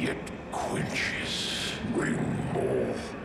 yet quenches. Bring more.